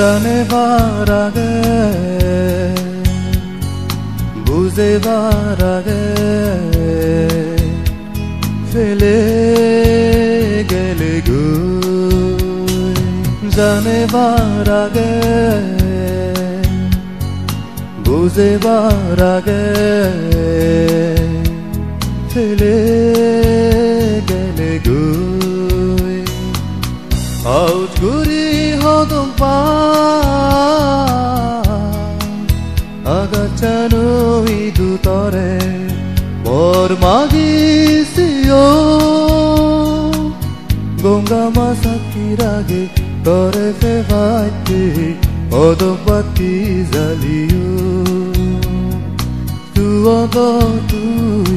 전의 바라에 देवारा गए फैले गले जाने बारा गए बुझे बारा गए फैले आओ আগাচানো ইদু তরে, মোর মাগিসিও গঙ্গা মাসাকির আগে তরে ফেভাইতে হদম পাতি জ্বালিও। তুয়দ তুই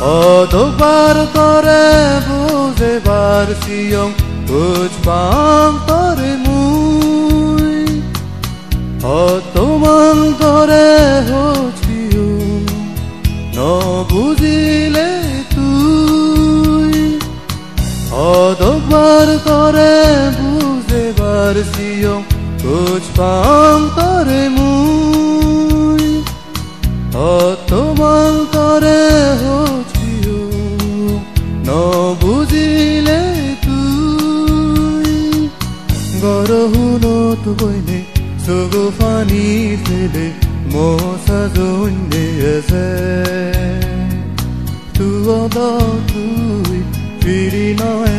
অধবার তরে বুঝ পাম তরে মুই। অতমান তরে হছিও ন বুঝিলে তুই। অধবার তরে বুঝ পাম তরে মুই। অতমান গরহুনত বইনে সগো ফানি ফেলে মশা জন্যে আছে তুয়দ তুই ফিরি নয়লে দূরত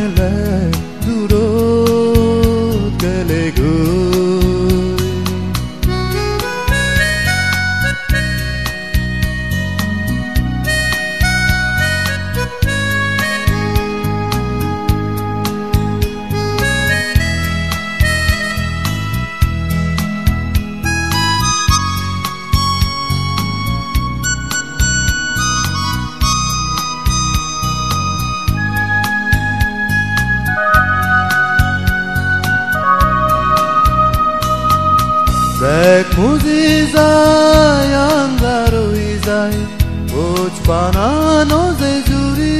Bekuzizayandaro izai Uchpanano zezuri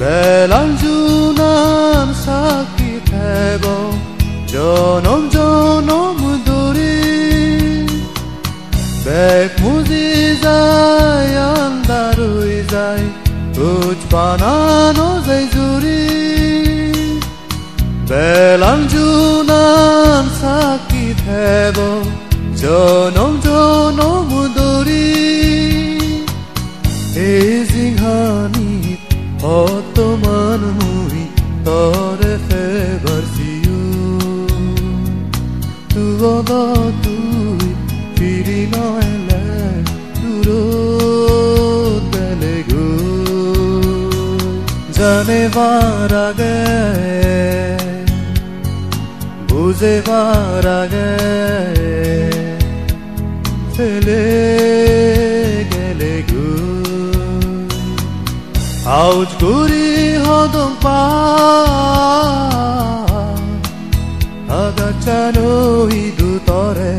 Belanjunan sakti thebo Jonom jonom duri Bekuzizayandaro izai Uchpanano থেব জনম জনম দরি এই জিংহানি অতমান মুই তরে ফেবার সিউ তুগদ তুই ফিরি নয়লে দূরত গেলে গো জানেবার আগে বুঝেবার আগে ফেলে গেলে আউজ গুরি হদম পা আগাচানো ইদু তরে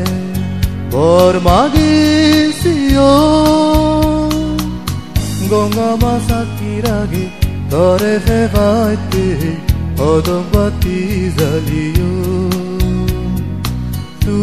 বর মাগিসিও গঙ্গা মাসাকির আগে তরে ফেভাইতে হদম বাতি জ্বালিও